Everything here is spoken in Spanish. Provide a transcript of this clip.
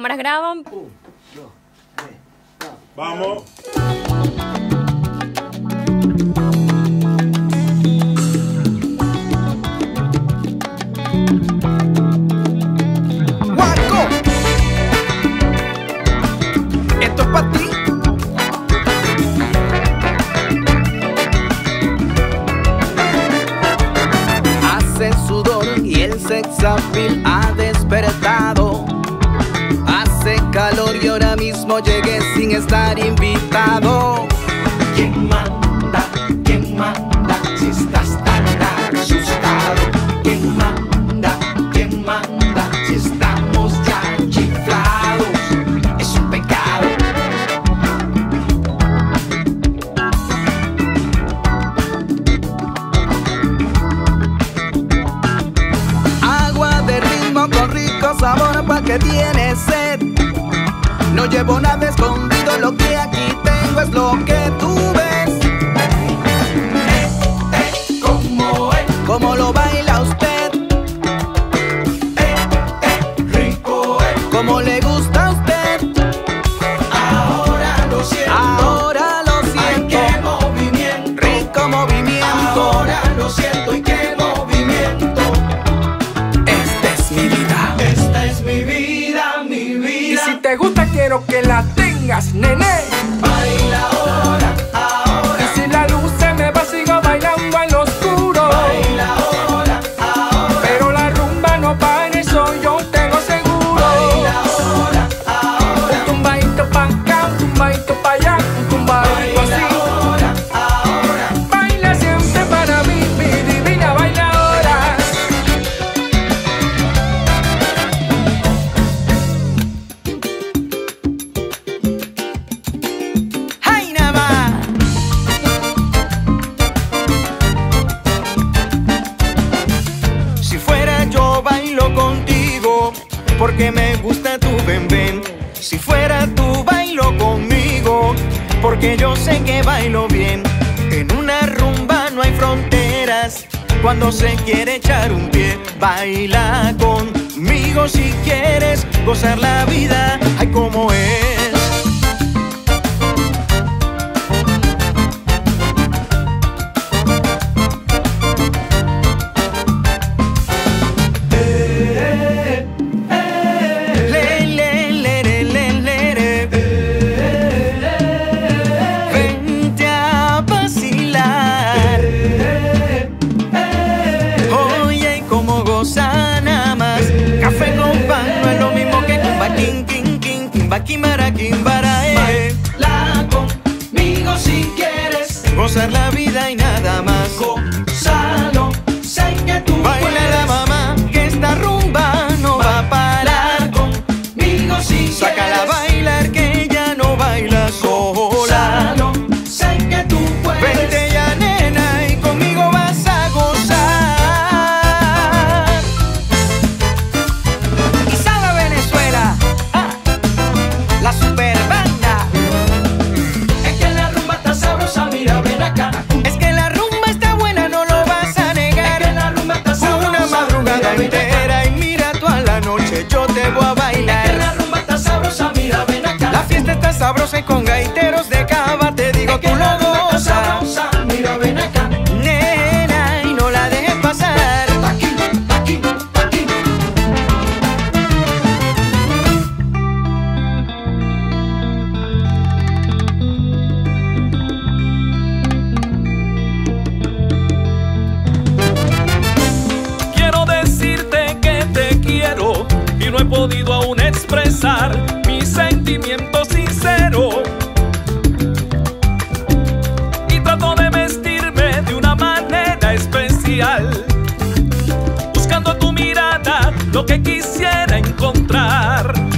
cámaras graban. Uno, dos, tres, vamos. Esto es para estar invitado. escondido, lo que aquí tengo es lo que tú ves. Como es. Como lo va Nene porque me gusta tu ven ven. Si fuera tú bailo conmigo, porque yo sé que bailo bien. En una rumba no hay fronteras, cuando se quiere echar un pie, baila conmigo si quieres gozar la vida, ay como es. está sabrosa y con gaiteros de cava, te digo tú lo goza. Mira, ven acá. Nena, y no la dejes pasar. Aquí, aquí, aquí. Quiero decirte que te quiero y no he podido aún expresar mis sentimientos y trato de vestirme de una manera especial, buscando tu mirada lo que quisiera encontrar.